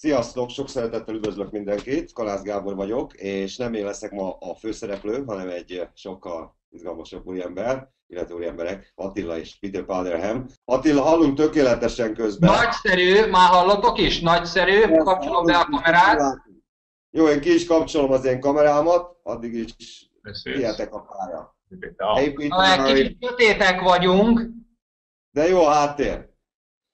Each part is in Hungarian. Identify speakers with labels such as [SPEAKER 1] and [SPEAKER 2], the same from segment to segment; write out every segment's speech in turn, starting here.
[SPEAKER 1] Sziasztok, sok szeretettel üdvözlök mindenkit, Kalász Gábor vagyok, és nem én leszek ma a főszereplő, hanem egy sokkal izgalmasabb úriember, illetve úriemberek, Attila és Peter Paderham. Attila, hallunk tökéletesen közben.
[SPEAKER 2] Nagyszerű, már hallotok is? Nagyszerű, kapcsolom be a kamerát.
[SPEAKER 1] Jó, én ki is kapcsolom az én kamerámat, addig is hihetek a
[SPEAKER 2] Peter, kicsit sötétek vagyunk.
[SPEAKER 1] De jó a háttér.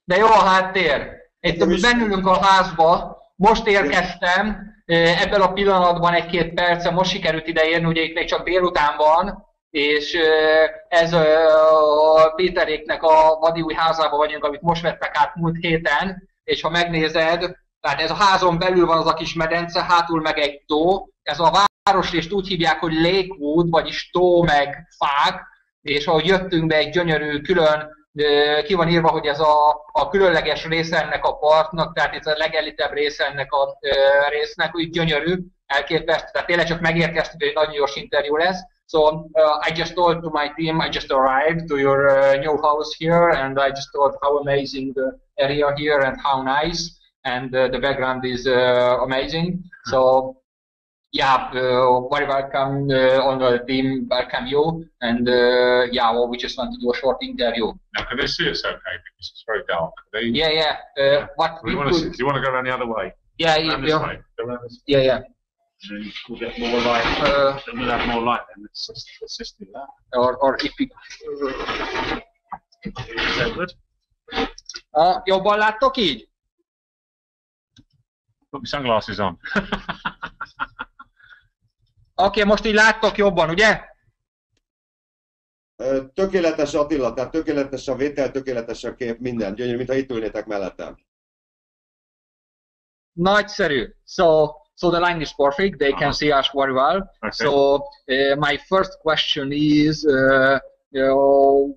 [SPEAKER 2] De jó a háttér. Itt bennülünk a házba, most érkeztem, ebben a pillanatban egy-két perce, most sikerült ide érni, ugye itt még csak délután van, és ez a Péteréknek a vadiúj házában vagyunk, amit most vettek át múlt héten, és ha megnézed, tehát ez a házon belül van az a kis medence, hátul meg egy tó, ez a városrést úgy hívják, hogy Lakewood, vagyis tó meg fák, és ahogy jöttünk be egy gyönyörű, külön ki van írva, hogy ez a, a különleges része ennek a partnak, tehát ez a legelitebb része ennek a résznek, úgy gyönyörű, elképesztő, tehát tényleg csak hogy egy nagyon gyors interjú lesz. So uh, I just told to my team, I just arrived to your uh, new house here, and I just thought how amazing the area here and how nice, and uh, the background is uh, amazing. So yeah, uh, very welcome uh, on the team, welcome you, and uh, yeah, well, we just want to do a short interview.
[SPEAKER 3] Now, can they see us okay? Because it's very dark. They,
[SPEAKER 2] Yeah, yeah. Uh, what
[SPEAKER 3] we
[SPEAKER 2] we
[SPEAKER 3] want to see, do you want to go around the other way?
[SPEAKER 2] yeah, yeah, yeah,
[SPEAKER 3] way. This
[SPEAKER 2] yeah, yeah.
[SPEAKER 3] way. We'll get more light.
[SPEAKER 2] Uh,
[SPEAKER 3] then we'll have more light then. Let's just, let's just do that.
[SPEAKER 2] or, or if we,
[SPEAKER 3] Is that good?
[SPEAKER 2] uh, jobban láttok így?
[SPEAKER 3] Put my sunglasses on.
[SPEAKER 2] Oké, most így láttok jobban, ugye?
[SPEAKER 1] Tökéletes Attila, tehát tökéletes a vétel, tökéletes a kép, minden. Gyönyörű, mintha itt ülnétek mellettem.
[SPEAKER 2] Nagyszerű. So, so the line is perfect. They can see us very well.
[SPEAKER 3] Okay.
[SPEAKER 2] So uh, my first question is, uh, uh,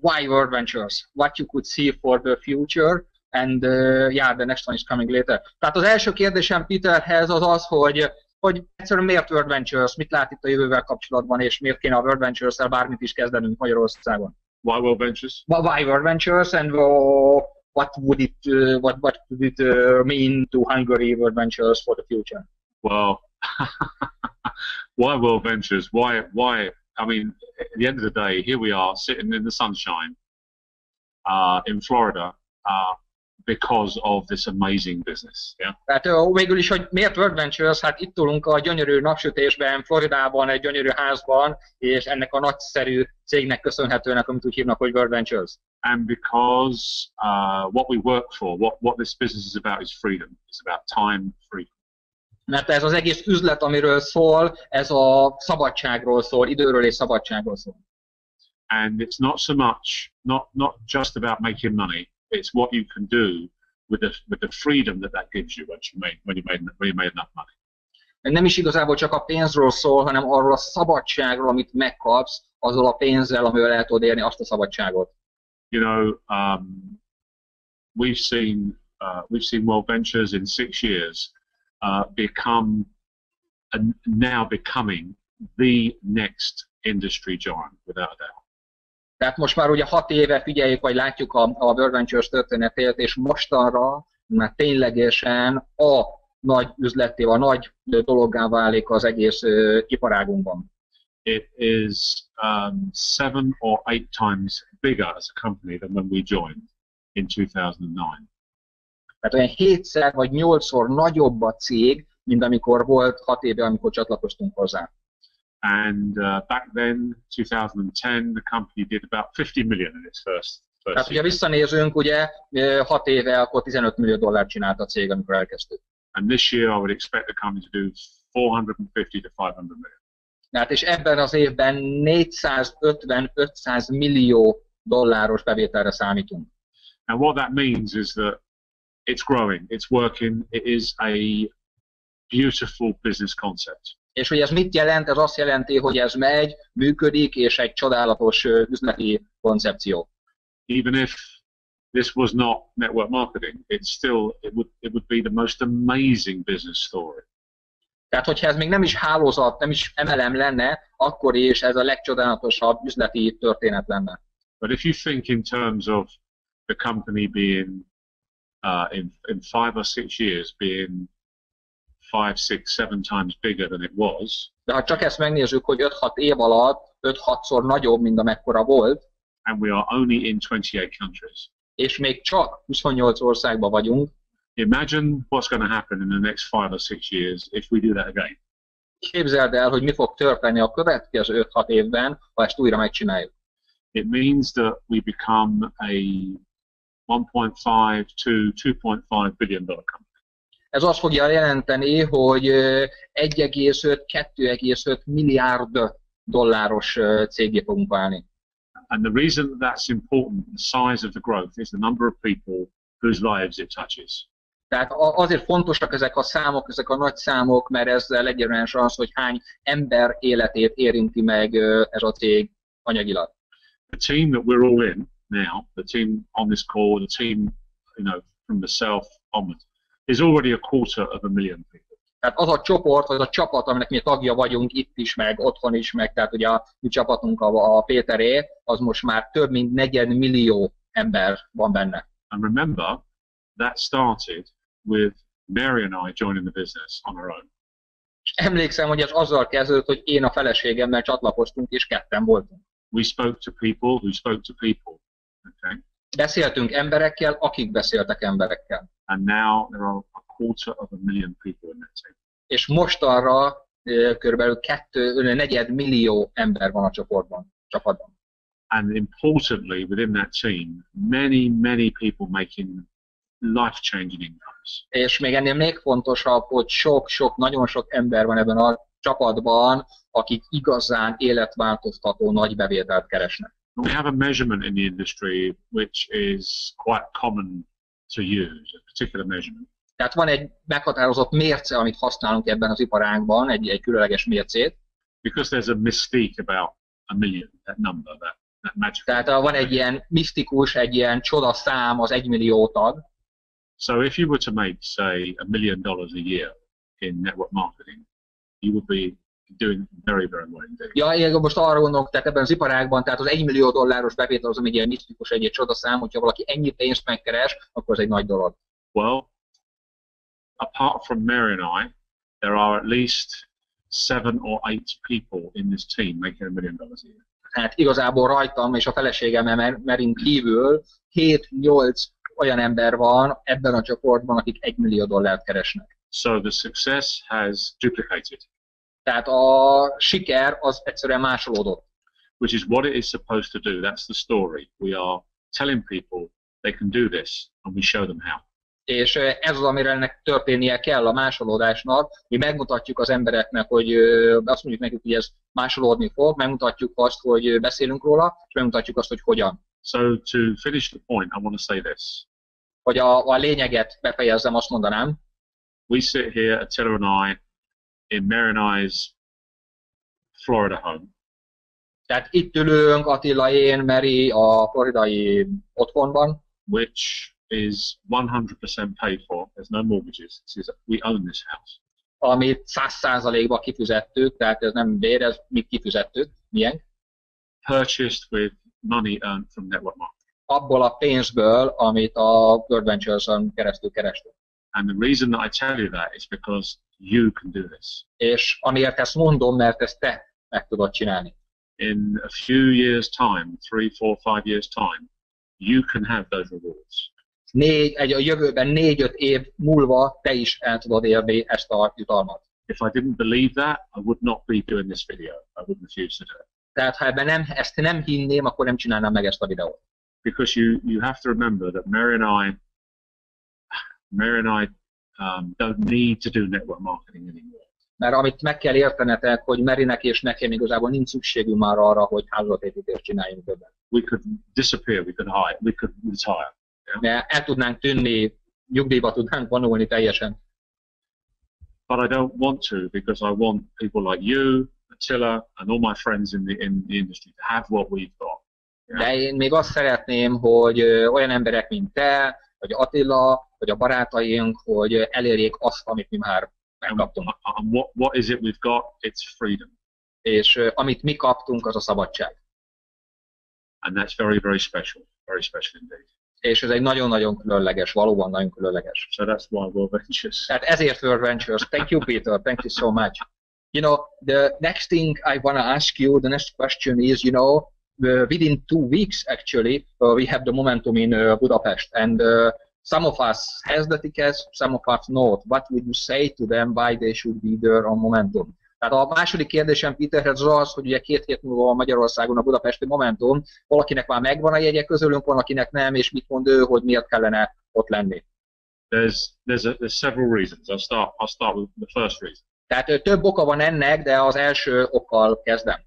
[SPEAKER 2] why World Ventures? What you could see for the future? And uh, yeah, the next one is coming later. Tehát az első kérdésem Peterhez az az, hogy hogy egyszerűen miért World Ventures, mit lát itt a jövővel kapcsolatban, és miért kéne a World Ventures-el bármit is kezdenünk Magyarországon?
[SPEAKER 3] Why World Ventures?
[SPEAKER 2] Why why World Ventures and uh, what would it uh, what what would it uh, mean to Hungary World Ventures for the future?
[SPEAKER 3] Well, why World Ventures? Why? Why? I mean, at the end of the day, here we are sitting in the sunshine uh, in Florida uh, because of this amazing business. Yeah.
[SPEAKER 2] Tehát végül is, hogy miért World Ventures, hát itt ülünk a gyönyörű napsütésben, Floridában, egy gyönyörű házban, és ennek a nagyszerű cégnek köszönhetőnek, amit úgy hívnak, hogy World Ventures.
[SPEAKER 3] and because uh, what we work for, what, what this business is about is freedom. It's about time freedom.
[SPEAKER 2] Mert ez az egész üzlet, amiről szól, ez a szabadságról szól, időről és szabadságról szól.
[SPEAKER 3] And it's not so much, not, not just about making money, it's what you can do with the, with the freedom that that gives you once you made, when you made, when you made enough money.
[SPEAKER 2] Nem is igazából csak a pénzről szól, hanem arról a szabadságról, amit megkapsz, azzal a pénzzel, amivel el tudod érni azt a szabadságot.
[SPEAKER 3] You know, um, we've seen, uh, we've seen World Ventures in six years uh, become, and now becoming the next industry giant, without a doubt.
[SPEAKER 2] Tehát most már ugye hat éve figyeljük, vagy látjuk a, a World Ventures történetét, és mostanra már ténylegesen a nagy üzleté, a nagy dologgá válik az egész ö, iparágunkban.
[SPEAKER 3] it is um, seven or eight times bigger as a company than when we joined in 2009.
[SPEAKER 2] Tehát olyan hétszer vagy nyolcszor nagyobb a cég, mint amikor volt hat éve, amikor csatlakoztunk hozzá.
[SPEAKER 3] And uh, back then, 2010, the company did about 50 million in its first first
[SPEAKER 2] Tehát, hogyha
[SPEAKER 3] year.
[SPEAKER 2] visszanézünk, ugye ö, hat éve, akkor 15 millió dollárt csinált a cég, amikor elkezdtük.
[SPEAKER 3] And this year, I would expect the company to do 450 to 500 million.
[SPEAKER 2] Tehát, és ebben az évben 450-500 millió dolláros bevételre számítunk.
[SPEAKER 3] And what that means is that it's growing, it's working, it is a beautiful business concept.
[SPEAKER 2] És hogy ez mit jelent? Ez azt jelenti, hogy ez megy, működik, és egy csodálatos üzleti koncepció.
[SPEAKER 3] even if this was not network marketing, it's still it would it would be the most amazing business story.
[SPEAKER 2] Tehát, hogyha ez még nem is hálózat, nem is MLM lenne, akkor is ez a legcsodálatosabb üzleti történet lenne.
[SPEAKER 3] But if you think in terms of the company being uh, in in five or six years being five, six, seven times bigger than it was,
[SPEAKER 2] De ha csak ezt megnézzük, hogy 5-6 év alatt 5-6-szor nagyobb, mint amekkora volt,
[SPEAKER 3] and we are only in 28 countries.
[SPEAKER 2] és még csak 28 országban vagyunk,
[SPEAKER 3] Imagine what's going to happen in the next five or six years if we do that again.
[SPEAKER 2] képzeld el, hogy mi fog történni a következő 5-6 évben, ha ezt újra megcsináljuk.
[SPEAKER 3] It means that we become a 1.5 to 2.5 billion dollar company.
[SPEAKER 2] Ez azt fogja jelenteni, hogy ö, 1,5-2,5 milliárd dolláros cégé fogunk válni.
[SPEAKER 3] And the reason that that's important, the size of the growth, is the number of people whose lives it touches.
[SPEAKER 2] Tehát azért fontosak ezek a számok, ezek a nagy számok, mert ezzel egyenlően az, hogy hány ember életét érinti meg ez a cég anyagilag.
[SPEAKER 3] The team that we're all in now, the team on this call, the team, you know, from south onwards, is already a quarter of a million people.
[SPEAKER 2] Tehát az a csoport, vagy az a csapat, aminek mi tagja vagyunk itt is, meg otthon is, meg tehát ugye a mi csapatunk, a, a Péteré, az most már több mint negyed millió ember van benne.
[SPEAKER 3] And remember, that started with Mary and I joining the business on our own.
[SPEAKER 2] És emlékszem, hogy ez azzal kezdődött, hogy én a feleségemmel csatlakoztunk, és ketten voltunk.
[SPEAKER 3] We spoke to people who spoke to people. Okay.
[SPEAKER 2] Beszéltünk emberekkel, akik beszéltek emberekkel.
[SPEAKER 3] And now there are a quarter of a million people in that team.
[SPEAKER 2] És mostanra ö, körülbelül kettő, negyed millió ember van a csoportban, csapatban.
[SPEAKER 3] And importantly, within that team, many, many people making life-changing incomes.
[SPEAKER 2] És még ennél még fontosabb, hogy sok-sok, nagyon sok ember van ebben a csapatban, akik igazán életváltoztató nagy bevételt keresnek.
[SPEAKER 3] We have a measurement in the industry which is quite common to use, a particular measurement.
[SPEAKER 2] Tehát van egy meghatározott mérce, amit használunk ebben az iparágban, egy, egy különleges mércét.
[SPEAKER 3] Because there's a mystique about a million, that number, that, that magic.
[SPEAKER 2] Tehát van egy ilyen misztikus, egy ilyen csoda szám az egymillió tag.
[SPEAKER 3] So if you were to make, say, a million dollars a year in network marketing, you would be doing very, very well indeed.
[SPEAKER 2] Ja, én most arra gondolok, tehát ebben az iparágban, tehát az 1 millió dolláros bevétel az, ami egy ilyen misztikus, egy, egy csoda szám, hogyha valaki ennyi pénzt megkeres, akkor az egy nagy dolog.
[SPEAKER 3] Well, apart from Mary and I, there are at least seven or eight people in this team making a million dollars a year.
[SPEAKER 2] Tehát igazából rajtam és a feleségemmel merint kívül 7-8 olyan ember van ebben a csoportban, akik 1 millió dollárt keresnek.
[SPEAKER 3] So the success has duplicated,
[SPEAKER 2] Tehát a siker az egyszerűen másolódott.
[SPEAKER 3] which is what it is supposed to do. That's the story. We are telling people they can do this, and we show them how.
[SPEAKER 2] És ez az, amire ennek történnie kell a másolódásnak. Mi megmutatjuk az embereknek, hogy azt mondjuk nekik, hogy ez másolódni fog, megmutatjuk azt, hogy beszélünk róla, és megmutatjuk azt, hogy hogyan.
[SPEAKER 3] So to finish the point, I want to say this.
[SPEAKER 2] Hogy a, a lényeget befejezzem, azt mondanám,
[SPEAKER 3] We sit here, Attila and I, in Mary I's Florida home,
[SPEAKER 2] Tehát itt ülünk, Attila, én, Meri a floridai otthonban,
[SPEAKER 3] which is 100% paid for. There's no mortgages. This is, we own this house.
[SPEAKER 2] amit 100%-ba kifizettük, tehát ez nem bér, ez mi kifizettük, milyen?
[SPEAKER 3] Purchased with money earned from network marketing.
[SPEAKER 2] Abból a pénzből, amit a World Ventures-on keresztül kerestünk.
[SPEAKER 3] And the reason that I tell you that is because you can do this.
[SPEAKER 2] És amiért ezt mondom, mert ezt te meg tudod csinálni.
[SPEAKER 3] In a few years' time, three, four, five years' time, you can have those rewards.
[SPEAKER 2] Négy, egy, a jövőben négy-öt év múlva te is el tudod érni ezt a jutalmat.
[SPEAKER 3] If I didn't believe that, I would not be doing this video. I would refuse to do it.
[SPEAKER 2] Tehát ha ebben nem, ezt nem hinném, akkor nem csinálnám meg ezt a videót.
[SPEAKER 3] Because you, you have to remember that Mary and I, I um, don't need to do network marketing anymore.
[SPEAKER 2] Mert amit meg kell értenetek, hogy Merinek és nekem igazából nincs szükségünk már arra, hogy hálózatépítést csináljunk többet.
[SPEAKER 3] We could disappear. We could hide. We could retire.
[SPEAKER 2] Mert el tudnánk tűnni, nyugdíjba tudnánk vonulni teljesen.
[SPEAKER 3] but I don't want to because I want people like you, Attila, and all my friends in the in the industry to have what we've got.
[SPEAKER 2] De én még azt szeretném, hogy olyan emberek, mint te, vagy Attila, vagy a barátaink, hogy elérjék azt, amit mi már megkaptunk.
[SPEAKER 3] and what what is it we've got? It's freedom,
[SPEAKER 2] És amit mi kaptunk, az a szabadság.
[SPEAKER 3] and that's very very special, very special indeed.
[SPEAKER 2] És ez egy nagyon-nagyon különleges, valóban nagyon különleges.
[SPEAKER 3] So that's why World Ventures.
[SPEAKER 2] Tehát ezért World Ventures. Thank you, Peter. Thank you so much. You know, the next thing I want to ask you, the next question is, you know, uh, within two weeks, actually, uh, we have the momentum in uh, Budapest. And uh, some of us has the tickets, some of us not. What would you say to them why they should be there on momentum? Tehát a második kérdésem Peterhez az az, hogy ugye két hét múlva Magyarországon a budapesti Momentum, valakinek már megvan a jegye közülünk, van, akinek nem, és mit mond ő, hogy miért kellene ott lenni.
[SPEAKER 3] There's there's a, there's several reasons. I'll start I'll start with the first reason.
[SPEAKER 2] Tehát több oka van ennek, de az első okkal kezdem.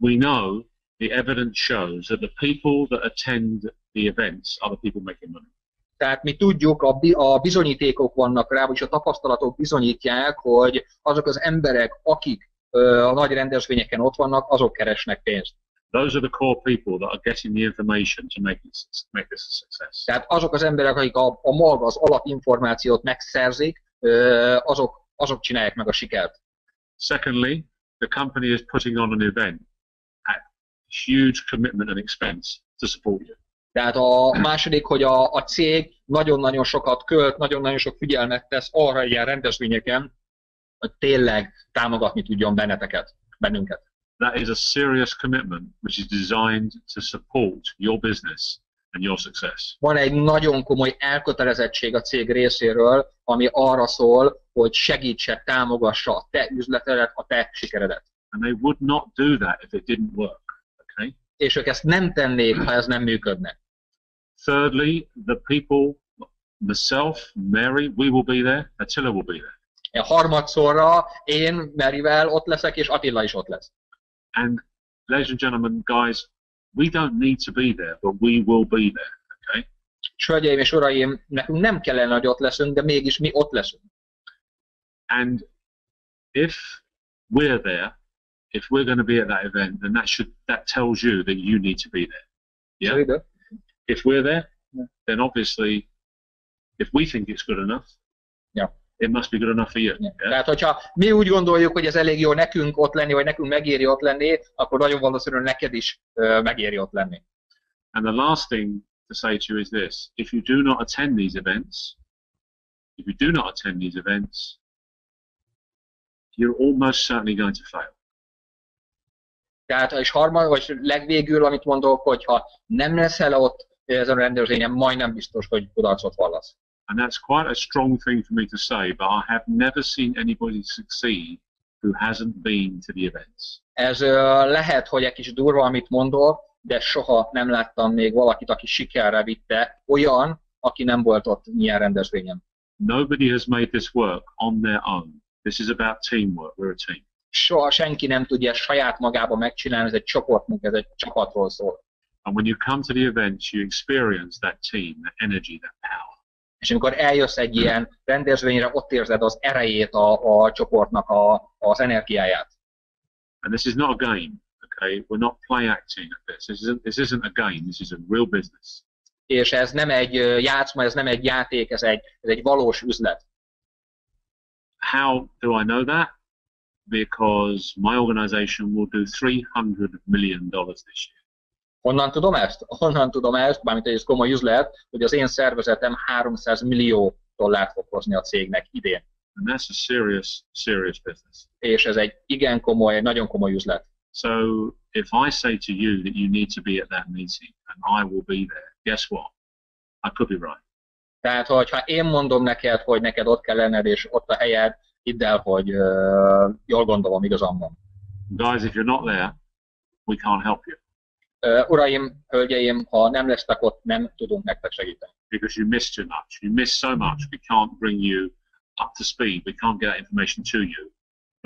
[SPEAKER 3] We know the evidence shows that the people that attend the events the people making money.
[SPEAKER 2] Tehát mi tudjuk, a, a bizonyítékok vannak rá, vagyis a tapasztalatok bizonyítják, hogy azok az emberek, akik ö, a nagy rendezvényeken ott vannak, azok keresnek pénzt.
[SPEAKER 3] Those are the core people that are getting the information to make this make this a success.
[SPEAKER 2] Tehát azok az emberek, akik a, a maga, az alapinformációt megszerzik, ö, azok, azok csinálják meg a sikert.
[SPEAKER 3] Secondly, the company is putting on an event at huge commitment and expense to support you.
[SPEAKER 2] Tehát a második, hogy a, a cég nagyon-nagyon sokat költ, nagyon-nagyon sok figyelmet tesz arra ilyen rendezvényeken, hogy tényleg támogatni tudjon benneteket, bennünket.
[SPEAKER 3] That is a serious commitment which is designed to support your business and your success.
[SPEAKER 2] Van egy nagyon komoly elkötelezettség a cég részéről, ami arra szól, hogy segítse, támogassa a te üzletedet, a te sikeredet.
[SPEAKER 3] And they would not do that if it didn't work. Okay.
[SPEAKER 2] És ők ezt nem tennék, ha ez nem működne.
[SPEAKER 3] Thirdly, the people, myself, Mary, we will be there. Attila will be there.
[SPEAKER 2] Harmadszorra én Merivel ott leszek, és Attila is ott lesz.
[SPEAKER 3] And ladies and gentlemen, guys, we don't need to be there, but we will be there. Okay.
[SPEAKER 2] És hölgyeim és uraim, nekünk nem kellene, hogy ott leszünk, de mégis mi ott leszünk.
[SPEAKER 3] And if we're there, if we're going to be at that event, then that should that tells you that you need to be there. Yeah. If we're there,
[SPEAKER 2] Yeah.
[SPEAKER 3] then obviously, if we think it's good enough,
[SPEAKER 2] Yeah.
[SPEAKER 3] it must be good enough for you. Yeah.
[SPEAKER 2] Tehát, hogyha mi úgy gondoljuk, hogy ez elég jó nekünk ott lenni, vagy nekünk megéri ott lenni, akkor nagyon valószínűleg neked is ö, megéri ott lenni.
[SPEAKER 3] And the last thing to say to you is this: if you do not attend these events, if you do not attend these events, you're almost certainly going to fail.
[SPEAKER 2] Tehát, és harmad, vagy legvégül, amit mondok, hogy ha nem leszel ott ezen a rendezvényen, majdnem biztos, hogy kudarcot vallasz.
[SPEAKER 3] And that's quite a strong thing for me to say, but I have never seen anybody succeed who hasn't been to the events.
[SPEAKER 2] Ez ö, lehet, hogy egy kis durva, amit mondok, de soha nem láttam még valakit, aki sikerre vitte, olyan, aki nem volt ott ilyen rendezvényen.
[SPEAKER 3] Nobody has made this work on their own. This is about teamwork. We're a team.
[SPEAKER 2] Soha senki nem tudja saját magába megcsinálni, ez egy csoportmunka, ez egy csapatról szól.
[SPEAKER 3] And when you come to the events, you experience that team, that energy, that power.
[SPEAKER 2] És amikor eljössz egy ilyen rendezvényre, ott érzed az erejét a, a csoportnak, a, az energiáját.
[SPEAKER 3] And this is not a game, okay? We're not play acting at this. This isn't, this isn't a game. This is a real business.
[SPEAKER 2] És ez nem egy játszma, ez nem egy játék, ez egy, ez egy valós üzlet.
[SPEAKER 3] How do I know that? Because my organization will do $300 million this year.
[SPEAKER 2] Honnan tudom ezt? Honnan tudom ezt, bármint egy komoly üzlet, hogy az én szervezetem 300 millió dollárt fog hozni a cégnek idén.
[SPEAKER 3] And that's a serious, serious business.
[SPEAKER 2] És ez egy igen komoly, nagyon komoly üzlet.
[SPEAKER 3] So if I say to you that you need to be at that meeting and I will be there, guess what? I could be right.
[SPEAKER 2] Tehát, hogyha én mondom neked, hogy neked ott kell lenned, és ott a helyed, hidd el, hogy uh, jól gondolom, igazam van.
[SPEAKER 3] Guys, if you're not there, we can't help you
[SPEAKER 2] uraim, hölgyeim, ha nem lesztek ott, nem tudunk nektek segíteni.
[SPEAKER 3] because you miss too much. You miss so much. We can't bring you up to speed. We can't get that information to you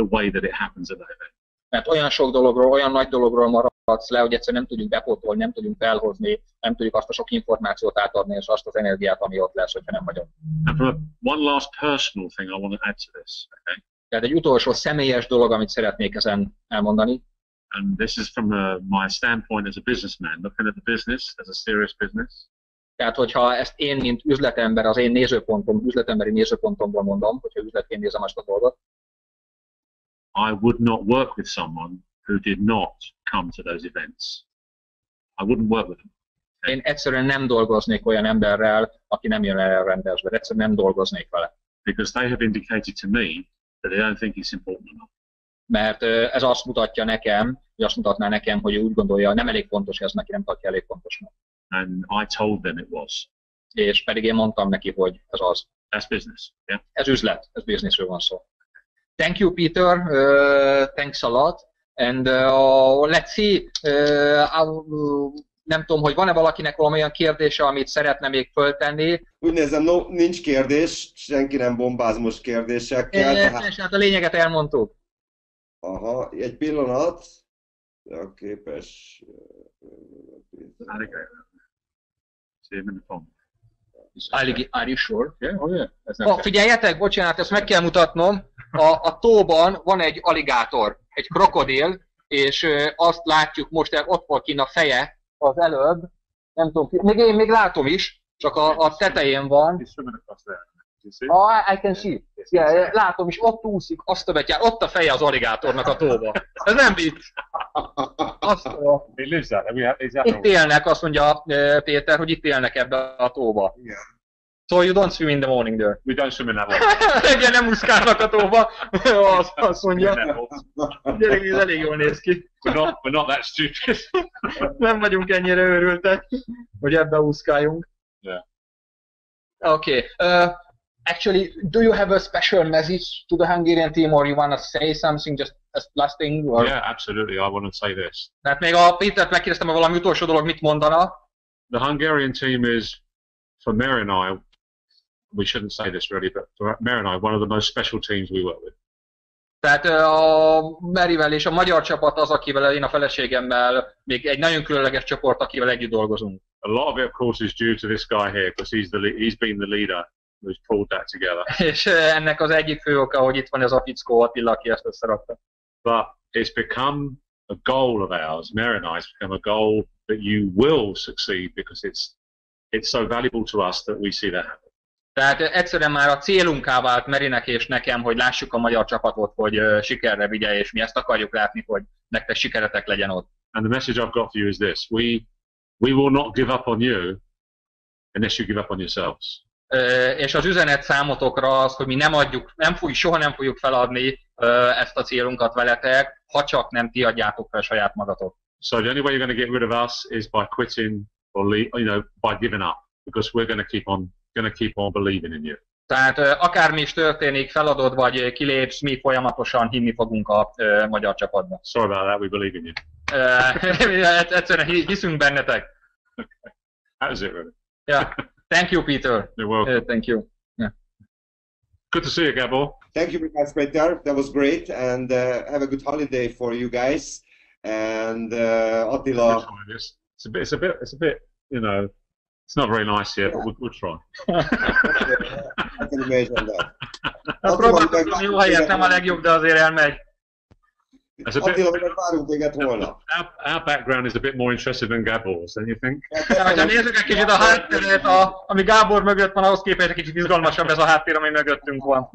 [SPEAKER 3] the way that it happens at that event.
[SPEAKER 2] Mert olyan sok dologról, olyan nagy dologról maradsz le, hogy egyszerűen nem tudjuk bepótolni, nem tudjuk felhozni, nem tudjuk azt a sok információt átadni, és azt az energiát, ami ott lesz, hogyha nem vagyok.
[SPEAKER 3] And for one last personal thing I want to add to this, okay?
[SPEAKER 2] Tehát egy utolsó személyes dolog, amit szeretnék ezen elmondani,
[SPEAKER 3] And this is from uh, my standpoint as a businessman, looking at the business as a serious business.
[SPEAKER 2] Tehát, hogyha ezt én, mint üzletember, az én nézőpontom, üzletemberi nézőpontomból mondom, hogyha üzletként nézem ezt a dolgot,
[SPEAKER 3] I would not work with someone who did not come to those events. I wouldn't work with them.
[SPEAKER 2] Én egyszerűen nem dolgoznék olyan emberrel, aki nem jön el rendezve. Egyszerűen nem dolgoznék vele.
[SPEAKER 3] Because they have indicated to me that they don't think it's important enough.
[SPEAKER 2] Mert ez azt mutatja nekem, hogy azt mutatná nekem, hogy ő úgy gondolja, nem elég fontos ez neki, nem tartja elég fontosnak.
[SPEAKER 3] And I told them it was.
[SPEAKER 2] És pedig én mondtam neki, hogy ez az.
[SPEAKER 3] That's business. Yeah.
[SPEAKER 2] Ez üzlet, ez bizniszről van szó. Thank you, Peter. Uh, thanks a lot. And uh, let's see, uh, nem tudom, hogy van-e valakinek valamilyen kérdése, amit szeretne még föltenni.
[SPEAKER 1] Úgy nézem, no, nincs kérdés, senki nem bombáz most kérdésekkel.
[SPEAKER 2] E, tehát... hát a lényeget elmondtuk.
[SPEAKER 1] Aha, egy pillanat. Ja, képes...
[SPEAKER 2] Are, are you sure?
[SPEAKER 3] Yeah, oh yeah.
[SPEAKER 2] Oh, figyeljetek, bocsánat, ezt meg kell mutatnom. A, a tóban van egy aligátor, egy krokodil, és azt látjuk most, ott volt kint a feje az előbb. Nem tudom, még én még látom is, csak a, a tetején van. Oh, I can see. Yeah, látom is, ott úszik, azt a betyár, ott a feje az aligátornak a tóba. Ez nem vicc. Azt, a... Itt élnek, azt mondja Péter, hogy itt élnek ebbe a tóba. So you don't swim in the morning there?
[SPEAKER 3] We don't swim in that water.
[SPEAKER 2] Reggel nem úszkálnak a tóba, azt, azt mondja. Gyerek, ez elég jól néz ki.
[SPEAKER 3] We're not, we're not that stupid.
[SPEAKER 2] nem vagyunk ennyire őrültek, hogy ebbe úszkáljunk.
[SPEAKER 3] Yeah.
[SPEAKER 2] Okay. Uh, actually, do you have a special message to the Hungarian team, or you want to say something just as last thing? Or...
[SPEAKER 3] Yeah, absolutely. I want to say this.
[SPEAKER 2] Tehát még a Pétert megkérdeztem, hogy valami utolsó dolog mit mondana.
[SPEAKER 3] The Hungarian team is, for Mary and I, we shouldn't say this really, but for Mary and I, one of the most special teams we work with.
[SPEAKER 2] Tehát a Merivel és a magyar csapat az, akivel én a feleségemmel még egy nagyon különleges csoport, akivel együtt dolgozunk.
[SPEAKER 3] A lot of it, of course, is due to this guy here, because he's the he's been the leader pulled that together.
[SPEAKER 2] És ennek az egyik fő oka, hogy itt van ez a fickó Attila, aki ezt összerakta.
[SPEAKER 3] But it's become a goal of ours, it's become a goal that you will succeed because it's it's so valuable to us that we see that happen.
[SPEAKER 2] Tehát egyszerűen már a célunká vált Merinek és nekem, hogy lássuk a magyar csapatot, hogy sikerre vigye, és mi ezt akarjuk látni, hogy nektek sikeretek legyen ott.
[SPEAKER 3] And the message I've got for you is this. We, we will not give up on you unless you give up on yourselves.
[SPEAKER 2] És az üzenet számotokra az, hogy mi nem adjuk, nem fogjuk, soha nem fogjuk feladni ezt a célunkat veletek, ha csak nem ti adjátok fel saját magatok.
[SPEAKER 3] So the only way you're going to get rid of us is by quitting or leave, you know, by giving up, because we're going to keep on going to keep on believing in you.
[SPEAKER 2] Tehát akármi is történik, feladod vagy kilépsz, mi folyamatosan hinni fogunk a uh, magyar csapatban.
[SPEAKER 3] Sorry about that, we believe in you.
[SPEAKER 2] Uh, egyszerűen hiszünk bennetek.
[SPEAKER 3] That was it, really.
[SPEAKER 2] Yeah. Thank you, Peter.
[SPEAKER 3] You're welcome.
[SPEAKER 2] Uh, thank you. Yeah.
[SPEAKER 3] Good to see you, Gabor.
[SPEAKER 1] Thank you very much, Peter. That was great, and uh, have a good holiday for you guys. And uh, Attila.
[SPEAKER 3] It's a bit. It's a bit. It's a bit. You know, It's not very nice yet, but we'll, we'll try.
[SPEAKER 1] I can imagine that.
[SPEAKER 2] Próbálkozom jó helyet, nem a legjobb, de azért elmegy.
[SPEAKER 3] That's a bit, our, our background is a bit more interesting than Gabor's, don't you think?
[SPEAKER 2] Ha nézzük egy kicsit a hátteret, a, ami Gábor mögött van, ahhoz képest egy kicsit izgalmasabb ez a háttér, ami mögöttünk van.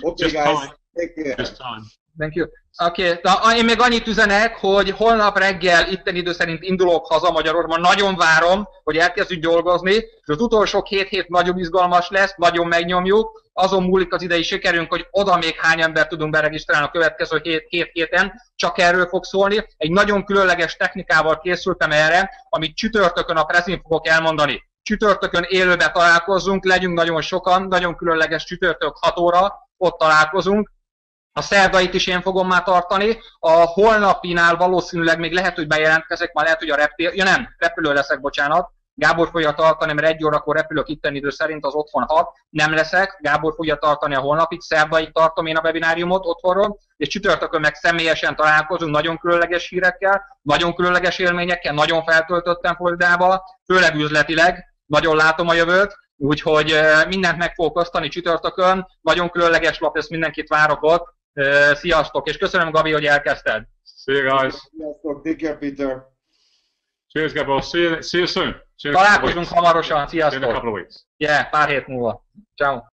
[SPEAKER 1] Okay, guys. Take care.
[SPEAKER 3] Just time.
[SPEAKER 2] Thank you. Oké, okay. én még annyit üzenek, hogy holnap reggel itten idő szerint indulok haza Magyarországon. Nagyon várom, hogy elkezdjük dolgozni, és az utolsó két hét nagyon izgalmas lesz, nagyon megnyomjuk. Azon múlik az idei sikerünk, hogy oda még hány ember tudunk beregisztrálni a következő hét, két héten. Csak erről fog szólni. Egy nagyon különleges technikával készültem erre, amit csütörtökön a prezin fogok elmondani. Csütörtökön élőbe találkozunk, legyünk nagyon sokan, nagyon különleges csütörtök 6 óra, ott találkozunk a szerdait is én fogom már tartani. A holnapinál valószínűleg még lehet, hogy bejelentkezek, már lehet, hogy a reptér, ja nem, repülő leszek, bocsánat. Gábor fogja tartani, mert egy órakor repülök itten idő szerint az otthon hat. Nem leszek, Gábor fogja tartani a holnapig, szerdaig tartom én a webináriumot otthonról, és csütörtökön meg személyesen találkozunk nagyon különleges hírekkel, nagyon különleges élményekkel, nagyon feltöltöttem Floridába, főleg üzletileg, nagyon látom a jövőt, úgyhogy mindent meg fogok osztani csütörtökön, nagyon különleges lap, ezt mindenkit várok ott, Sziasztok, és köszönöm Gabi, hogy elkezdted.
[SPEAKER 3] See you guys.
[SPEAKER 1] Sziasztok, take care Peter.
[SPEAKER 3] Cheers Gabor, see you, see you soon.
[SPEAKER 2] Találkozunk hamarosan, sziasztok.
[SPEAKER 3] See you in a couple of weeks.
[SPEAKER 2] Yeah, pár hét múlva. Ciao.